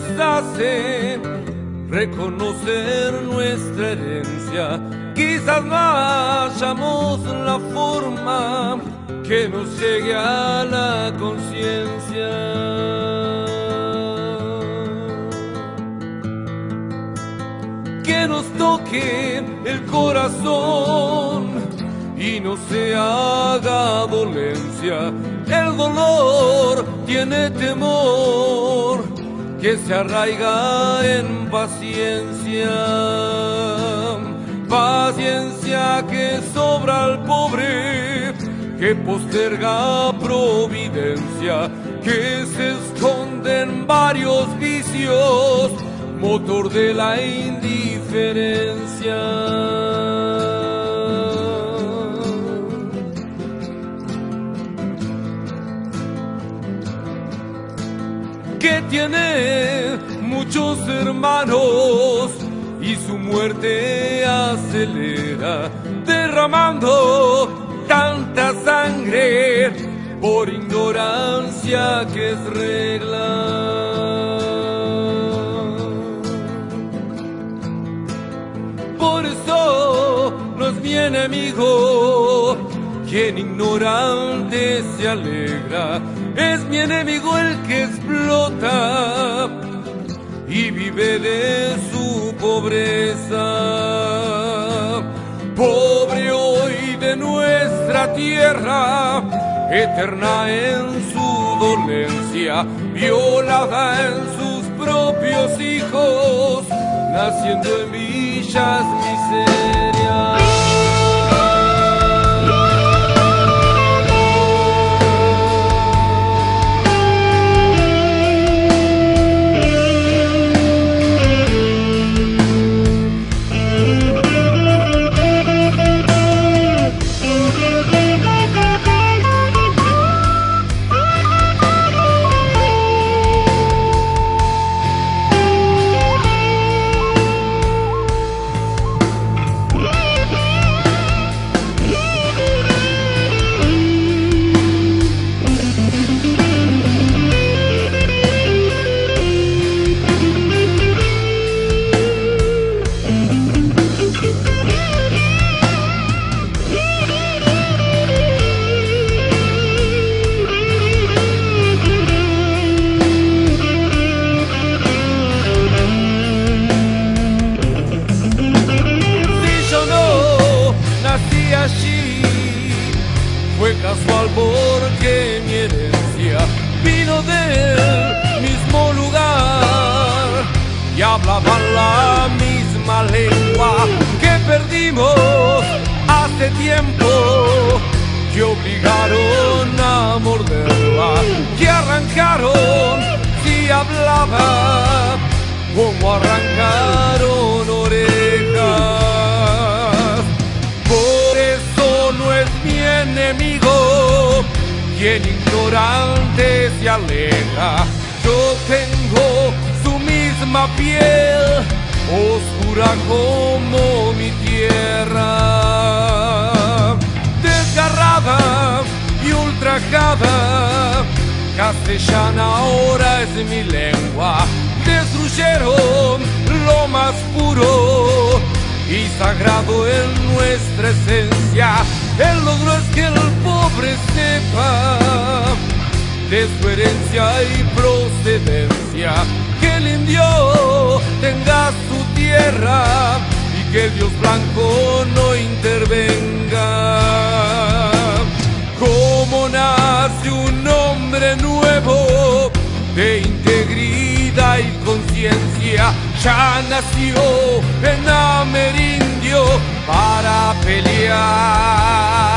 nos hace reconocer nuestra herencia. Quizás no hallamos la forma que nos llegue a la conciencia. Que nos toque el corazón y no se haga dolencia. El dolor tiene temor que se arraiga en paciencia. Paciencia que sobra al pobre, que posterga providencia, que se esconde en varios vicios, motor de la indiferencia. Que tiene muchos hermanos y su muerte acelera, derramando tanta sangre por ignorancia que es regla. Por eso no es mi enemigo quien ignorante se alegra es mi enemigo el que explota y vive de su pobreza. Pobre hoy de nuestra tierra, eterna en su dolencia, violada en sus propios hijos, naciendo en villas miserias. Casual porque mi herencia vino del mismo lugar. Y hablaban la misma lengua que perdimos hace tiempo, que obligaron a morderla, que arrancaron si hablaba quien ignorante se aleja. Yo tengo su misma piel, oscura como mi tierra. Desgarrada y ultrajada, castellana ahora es mi lengua. Destruyeron lo más puro y sagrado en nuestra esencia. El logro es que el de su herencia y procedencia. Que el indio tenga su tierra y que el Dios blanco no intervenga. Como nace un hombre nuevo de integridad y conciencia, ya nació en Amerindio para pelear.